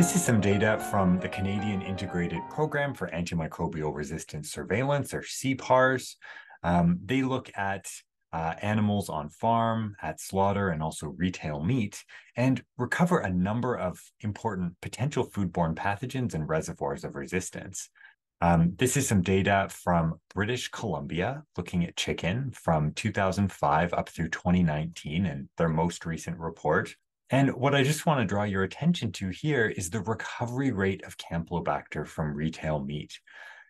This is some data from the Canadian Integrated Program for Antimicrobial Resistance Surveillance, or CIPARS. Um, they look at uh, animals on farm, at slaughter, and also retail meat, and recover a number of important potential foodborne pathogens and reservoirs of resistance. Um, this is some data from British Columbia looking at chicken from 2005 up through 2019 and their most recent report. And what I just want to draw your attention to here is the recovery rate of Campylobacter from retail meat.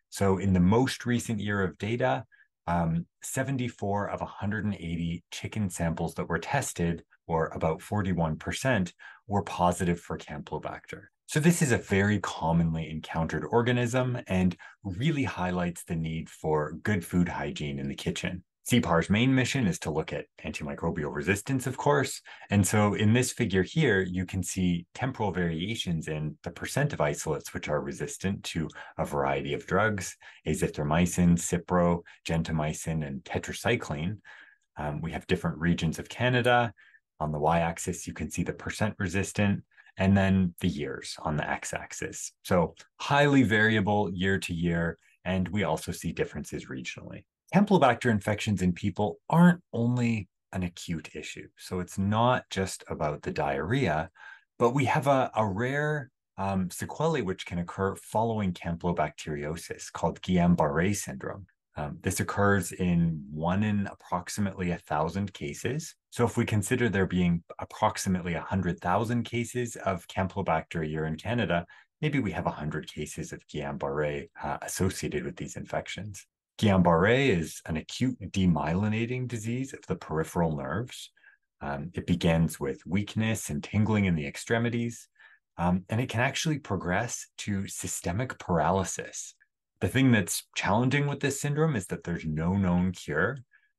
So, in the most recent year of data, um, 74 of 180 chicken samples that were tested, or about 41%, were positive for Campylobacter. So this is a very commonly encountered organism and really highlights the need for good food hygiene in the kitchen. CIPAR's main mission is to look at antimicrobial resistance, of course. And so in this figure here, you can see temporal variations in the percent of isolates which are resistant to a variety of drugs, azithromycin, Cipro, gentamicin, and tetracycline. Um, we have different regions of Canada. On the y-axis, you can see the percent resistant and then the years on the x-axis. So highly variable year to year, and we also see differences regionally. Campylobacter infections in people aren't only an acute issue. So it's not just about the diarrhea, but we have a, a rare um, sequelae which can occur following campylobacteriosis called Guillain-Barré syndrome. Um, this occurs in one in approximately a thousand cases. So if we consider there being approximately 100,000 cases of Campylobacter a year in Canada, maybe we have 100 cases of Guillain-Barré uh, associated with these infections. Guillain-Barré is an acute demyelinating disease of the peripheral nerves. Um, it begins with weakness and tingling in the extremities, um, and it can actually progress to systemic paralysis. The thing that's challenging with this syndrome is that there's no known cure,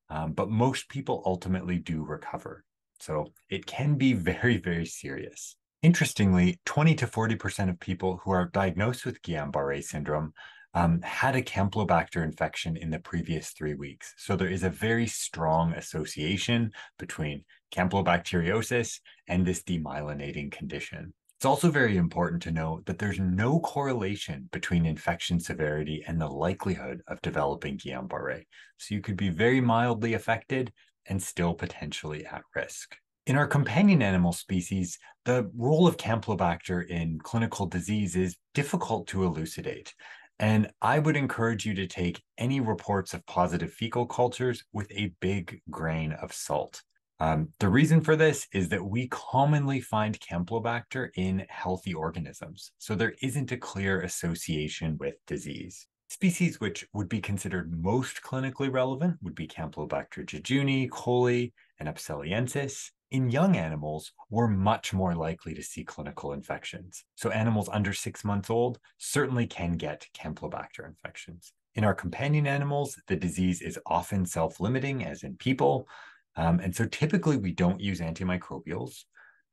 um, but most people ultimately do recover. So it can be very, very serious. Interestingly, 20 to 40% of people who are diagnosed with Guillain Barre syndrome um, had a Campylobacter infection in the previous three weeks. So there is a very strong association between campylobacteriosis and this demyelinating condition. It's also very important to note that there's no correlation between infection severity and the likelihood of developing Guillain-Barré. So you could be very mildly affected and still potentially at risk. In our companion animal species, the role of Campylobacter in clinical disease is difficult to elucidate. And I would encourage you to take any reports of positive fecal cultures with a big grain of salt. Um, the reason for this is that we commonly find Campylobacter in healthy organisms, so there isn't a clear association with disease. Species which would be considered most clinically relevant would be Campylobacter jejuni, coli, and Upsaliensis. In young animals, we're much more likely to see clinical infections. So animals under six months old certainly can get Campylobacter infections. In our companion animals, the disease is often self-limiting, as in people, um, and so typically we don't use antimicrobials.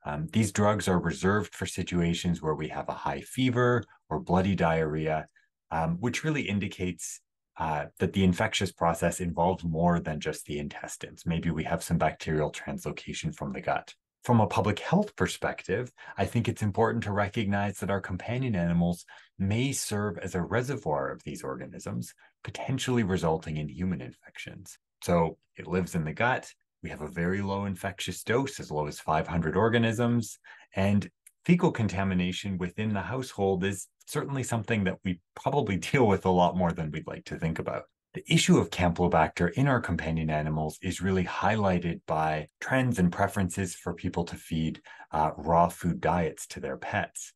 Um, these drugs are reserved for situations where we have a high fever or bloody diarrhea, um, which really indicates uh, that the infectious process involves more than just the intestines. Maybe we have some bacterial translocation from the gut. From a public health perspective, I think it's important to recognize that our companion animals may serve as a reservoir of these organisms, potentially resulting in human infections. So it lives in the gut, we have a very low infectious dose, as low as 500 organisms. And fecal contamination within the household is certainly something that we probably deal with a lot more than we'd like to think about. The issue of Campylobacter in our companion animals is really highlighted by trends and preferences for people to feed uh, raw food diets to their pets.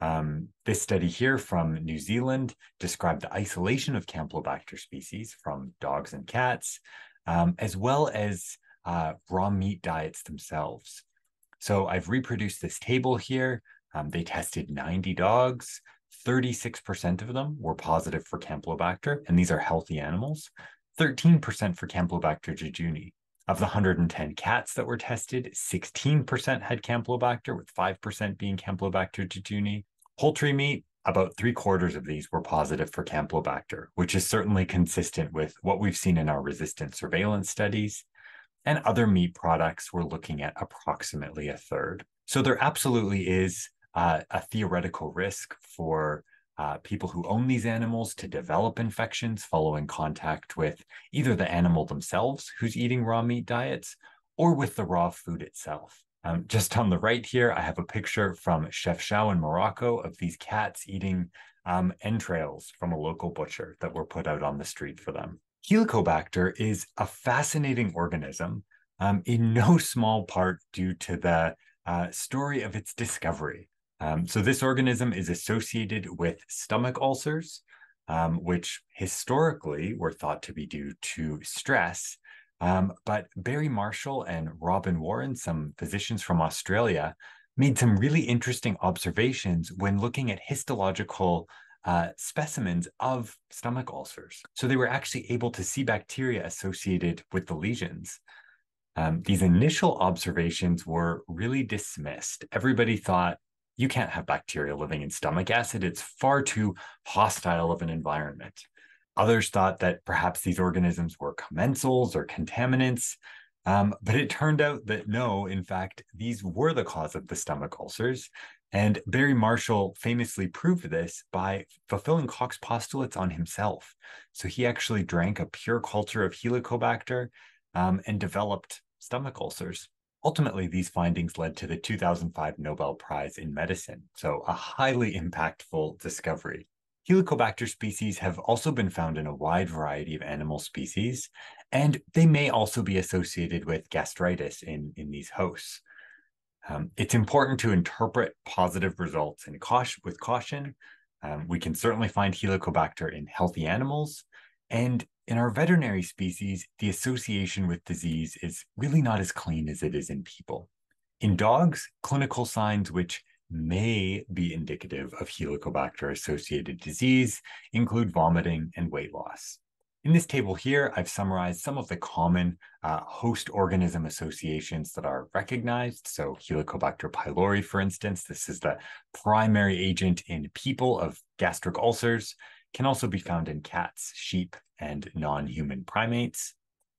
Um, this study here from New Zealand described the isolation of Campylobacter species from dogs and cats, um, as well as uh, raw meat diets themselves. So I've reproduced this table here. Um, they tested 90 dogs. 36% of them were positive for Campylobacter, and these are healthy animals. 13% for Campylobacter jejuni. Of the 110 cats that were tested, 16% had Campylobacter, with 5% being Campylobacter jejuni. Poultry meat, about three quarters of these were positive for Campylobacter, which is certainly consistent with what we've seen in our resistant surveillance studies and other meat products, we're looking at approximately a third. So there absolutely is uh, a theoretical risk for uh, people who own these animals to develop infections following contact with either the animal themselves who's eating raw meat diets or with the raw food itself. Um, just on the right here, I have a picture from Chefchaouen in Morocco of these cats eating um, entrails from a local butcher that were put out on the street for them. Helicobacter is a fascinating organism, um, in no small part due to the uh, story of its discovery. Um, so, this organism is associated with stomach ulcers, um, which historically were thought to be due to stress. Um, but Barry Marshall and Robin Warren, some physicians from Australia, made some really interesting observations when looking at histological uh, specimens of stomach ulcers. So they were actually able to see bacteria associated with the lesions. Um, these initial observations were really dismissed. Everybody thought you can't have bacteria living in stomach acid. It's far too hostile of an environment. Others thought that perhaps these organisms were commensals or contaminants. Um, but it turned out that no, in fact, these were the cause of the stomach ulcers. And Barry Marshall famously proved this by fulfilling Koch's postulates on himself. So he actually drank a pure culture of Helicobacter um, and developed stomach ulcers. Ultimately, these findings led to the 2005 Nobel Prize in Medicine, so a highly impactful discovery. Helicobacter species have also been found in a wide variety of animal species, and they may also be associated with gastritis in, in these hosts. Um, it's important to interpret positive results in caution, with caution. Um, we can certainly find Helicobacter in healthy animals. And in our veterinary species, the association with disease is really not as clean as it is in people. In dogs, clinical signs which may be indicative of Helicobacter associated disease include vomiting and weight loss. In this table here, I've summarized some of the common uh, host organism associations that are recognized. So Helicobacter pylori, for instance, this is the primary agent in people of gastric ulcers, can also be found in cats, sheep, and non-human primates.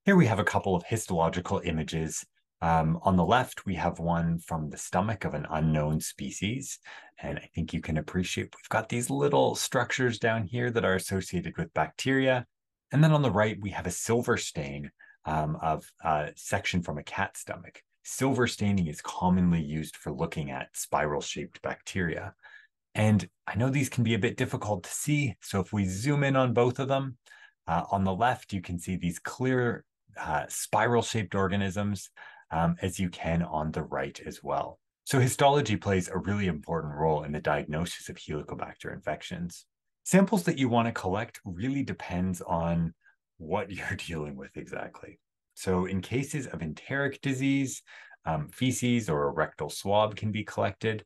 Here we have a couple of histological images. Um, on the left, we have one from the stomach of an unknown species. And I think you can appreciate we've got these little structures down here that are associated with bacteria. And then on the right, we have a silver stain um, of a section from a cat stomach. Silver staining is commonly used for looking at spiral shaped bacteria. And I know these can be a bit difficult to see. So if we zoom in on both of them, uh, on the left, you can see these clear uh, spiral shaped organisms um, as you can on the right as well. So histology plays a really important role in the diagnosis of Helicobacter infections samples that you want to collect really depends on what you're dealing with exactly. So in cases of enteric disease, um, feces or a rectal swab can be collected.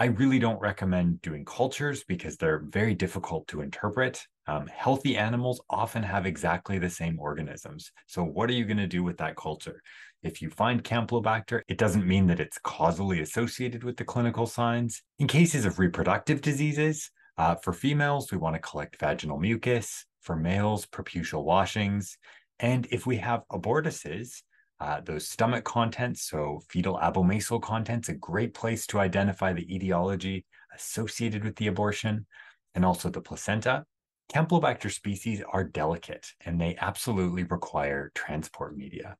I really don't recommend doing cultures because they're very difficult to interpret. Um, healthy animals often have exactly the same organisms. So what are you going to do with that culture? If you find Campylobacter, it doesn't mean that it's causally associated with the clinical signs. In cases of reproductive diseases, uh, for females, we want to collect vaginal mucus. For males, preputial washings. And if we have abortuses, uh, those stomach contents, so fetal abomasal contents, a great place to identify the etiology associated with the abortion, and also the placenta. Campylobacter species are delicate and they absolutely require transport media.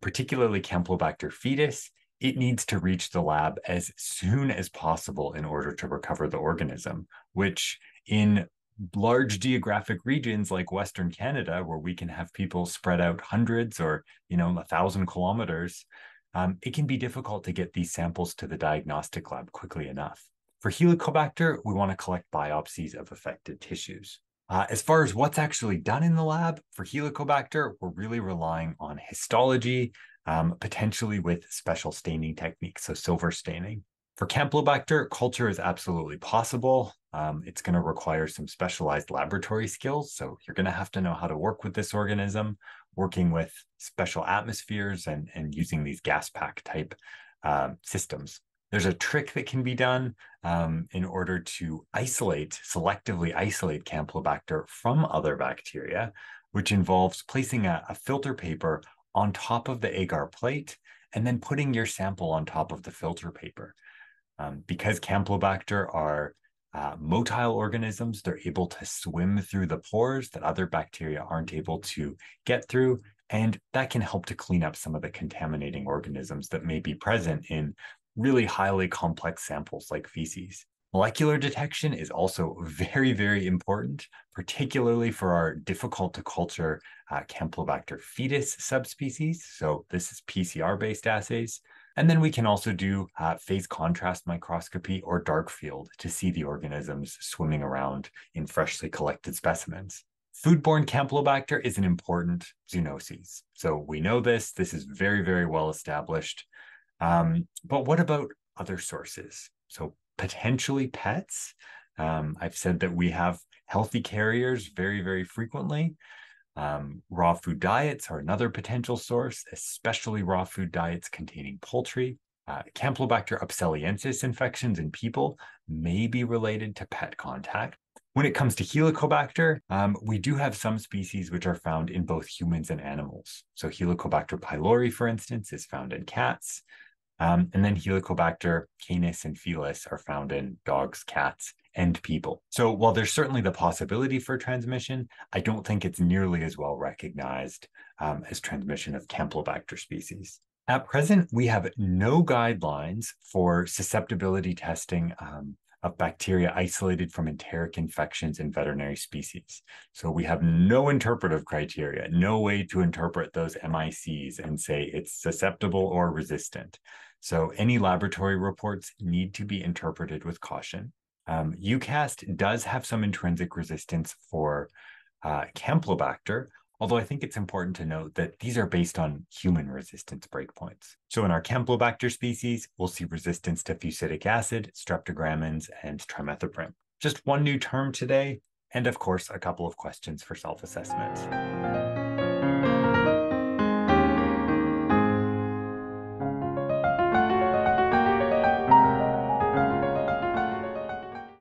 Particularly Campylobacter fetus it needs to reach the lab as soon as possible in order to recover the organism, which in large geographic regions like Western Canada, where we can have people spread out hundreds or, you know, a thousand kilometers, um, it can be difficult to get these samples to the diagnostic lab quickly enough. For Helicobacter, we want to collect biopsies of affected tissues. Uh, as far as what's actually done in the lab for Helicobacter, we're really relying on histology, um, potentially with special staining techniques, so silver staining. For Campylobacter, culture is absolutely possible. Um, it's going to require some specialized laboratory skills. So you're going to have to know how to work with this organism, working with special atmospheres and, and using these gas pack type um, systems. There's a trick that can be done um, in order to isolate, selectively isolate Campylobacter from other bacteria, which involves placing a, a filter paper on top of the agar plate and then putting your sample on top of the filter paper. Um, because Campylobacter are uh, motile organisms, they're able to swim through the pores that other bacteria aren't able to get through. And that can help to clean up some of the contaminating organisms that may be present in really highly complex samples like feces. Molecular detection is also very, very important, particularly for our difficult to culture uh, Campylobacter fetus subspecies. So this is PCR-based assays. And then we can also do uh, phase contrast microscopy or dark field to see the organisms swimming around in freshly collected specimens. Foodborne Campylobacter is an important zoonosis. So we know this. This is very, very well established. Um, but what about other sources? So potentially pets. Um, I've said that we have healthy carriers very, very frequently. Um, raw food diets are another potential source, especially raw food diets containing poultry. Uh, Campylobacter upsaliensis infections in people may be related to pet contact. When it comes to Helicobacter, um, we do have some species which are found in both humans and animals. So Helicobacter pylori, for instance, is found in cats. Um, and then Helicobacter canis and felis are found in dogs, cats, and people. So while there's certainly the possibility for transmission, I don't think it's nearly as well recognized um, as transmission of Campylobacter species. At present, we have no guidelines for susceptibility testing um, of bacteria isolated from enteric infections in veterinary species. So we have no interpretive criteria, no way to interpret those MICs and say it's susceptible or resistant. So any laboratory reports need to be interpreted with caution. Um, EUCAST does have some intrinsic resistance for uh, Campylobacter, although I think it's important to note that these are based on human resistance breakpoints. So in our Campylobacter species, we'll see resistance to fusidic acid, streptogramins, and trimethoprim. Just one new term today, and of course, a couple of questions for self-assessment.